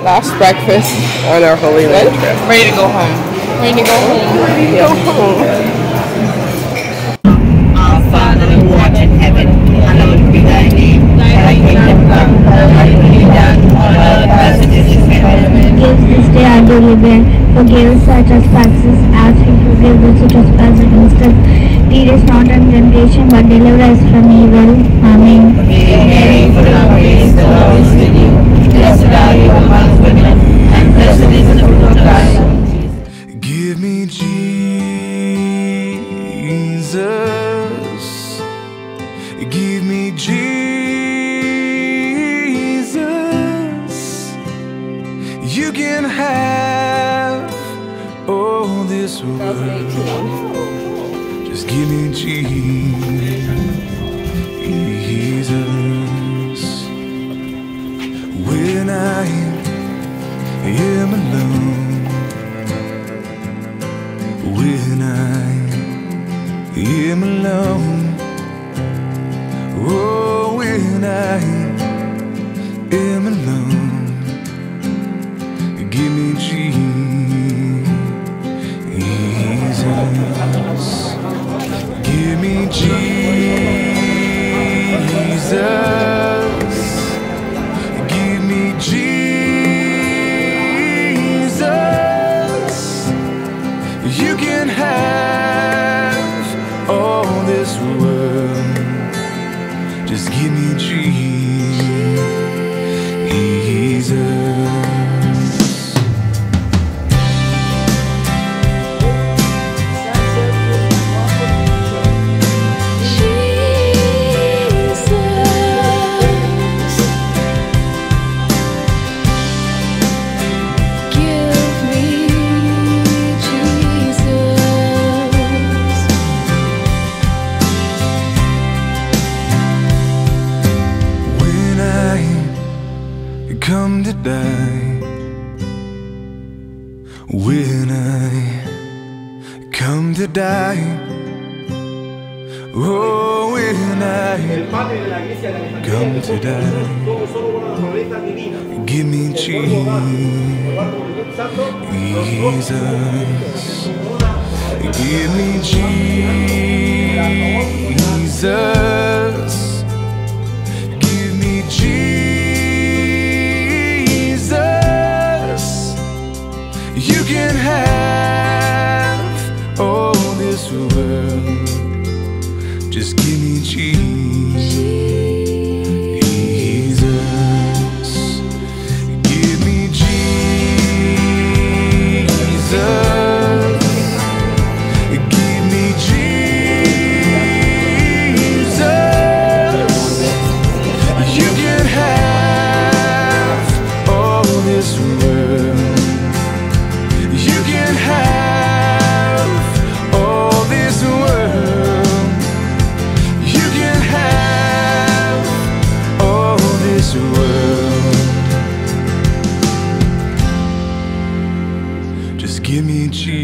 Last breakfast on our Holy Land trip. Ready to go home. Ready to go home. Go home. Our Father who art in heaven, hallowed be thy name. Thy kingdom come, thy will be done on earth as it is in heaven. Give this day our daily bread. Forgive us our trespasses as we forgive those who trespass against us. Lead us not into temptation, but deliver us from evil. Amen. Hail Mary, full of grace, the Lord is with you. Blessed are you Give me Jesus. You can have all this world. Just give me Jesus. Can have all this world. Just give me Jesus. Die, when I come to die, oh, when I come to die, give me Jesus, give me Jesus. You can have all this world. Just give me Jesus.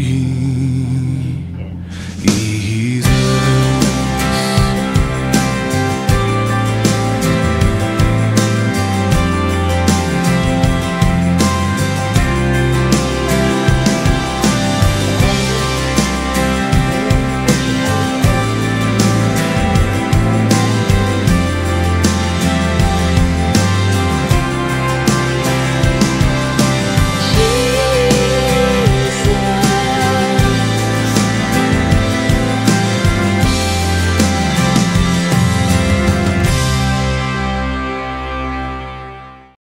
mim. E